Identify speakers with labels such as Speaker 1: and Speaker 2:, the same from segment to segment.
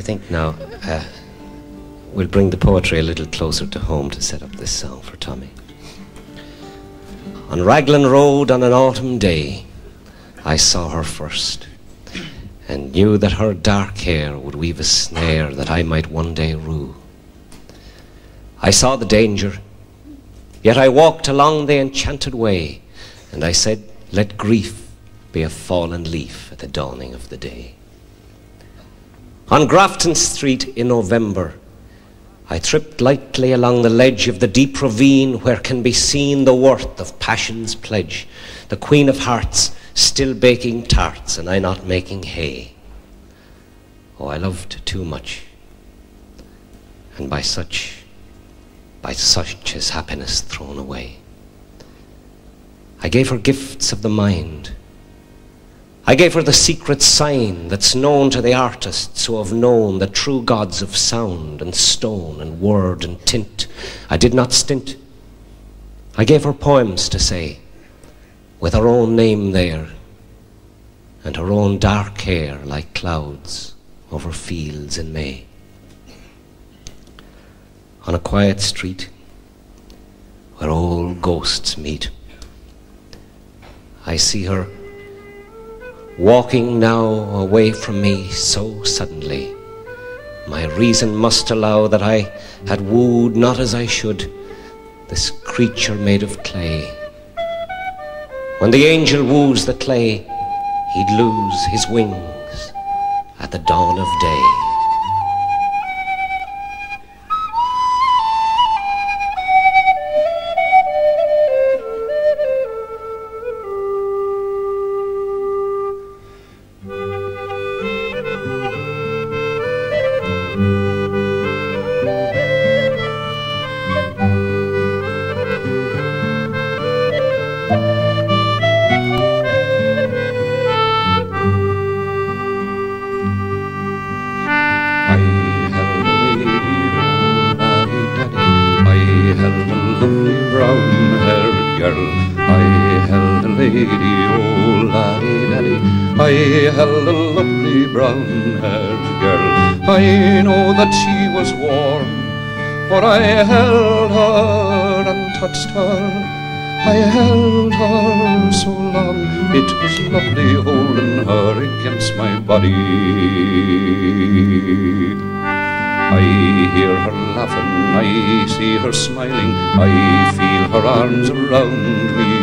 Speaker 1: think now uh, we'll bring the poetry a little closer to home to set up this song for Tommy. On Raglan Road on an autumn day, I saw her first and knew that her dark hair would weave a snare that I might one day rue. I saw the danger, yet I walked along the enchanted way, and I said, Let grief be a fallen leaf at the dawning of the day. On Grafton Street in November, I tripped lightly along the ledge of the deep ravine where can be seen the worth of passion's pledge, the Queen of Hearts still baking tarts and I not making hay. Oh, I loved too much, and by such, by such is happiness thrown away. I gave her gifts of the mind I gave her the secret sign that's known to the artists who have known the true gods of sound and stone and word and tint. I did not stint. I gave her poems to say, with her own name there, and her own dark hair like clouds over fields in May. On a quiet street where old ghosts meet, I see her walking now away from me so suddenly. My reason must allow that I had wooed not as I should this creature made of clay. When the angel woos the clay, he'd lose his wings at the dawn of day.
Speaker 2: Oh, I held a lovely brown-haired girl. I know that she was warm, for I held her and touched her. I held her so long, it was lovely holding her against my body. I hear her laughing, I see her smiling, I feel her arms around me.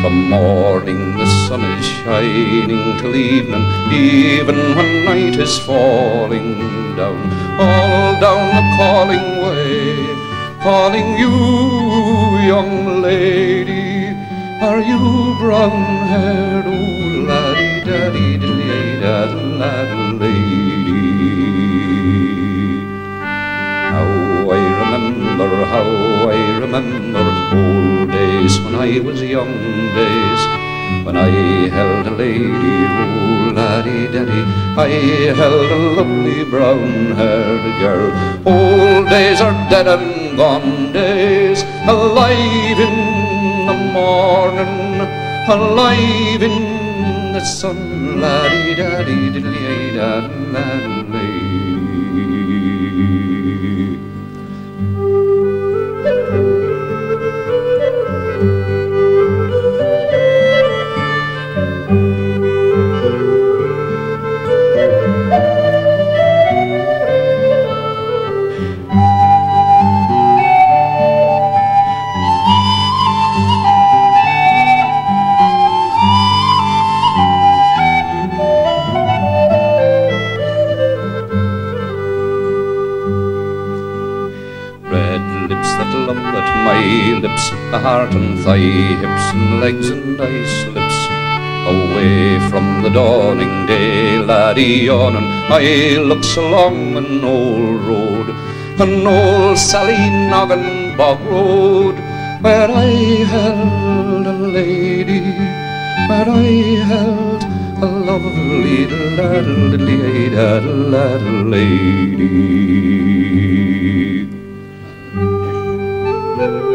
Speaker 2: From morning the sun is shining till evening, even when night is falling down, all down the calling way, calling you, young lady. Are you brown-haired, oh laddie, daddy, dilly, dad, lad, lady? How I remember, how I remember days when I was young days, when I held a lady, oh laddie daddy, I held a lovely brown-haired girl. Old days are dead and gone days, alive in the morning, alive in the sun, laddie daddy diddly da laddie. The heart and thigh, hips and legs and eye slips. Away from the dawning day, laddie yawning, I looks along an old road, an old Sally Noggin bog road, where I held a lady, where I held a lovely little lady. thank you.